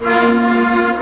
Música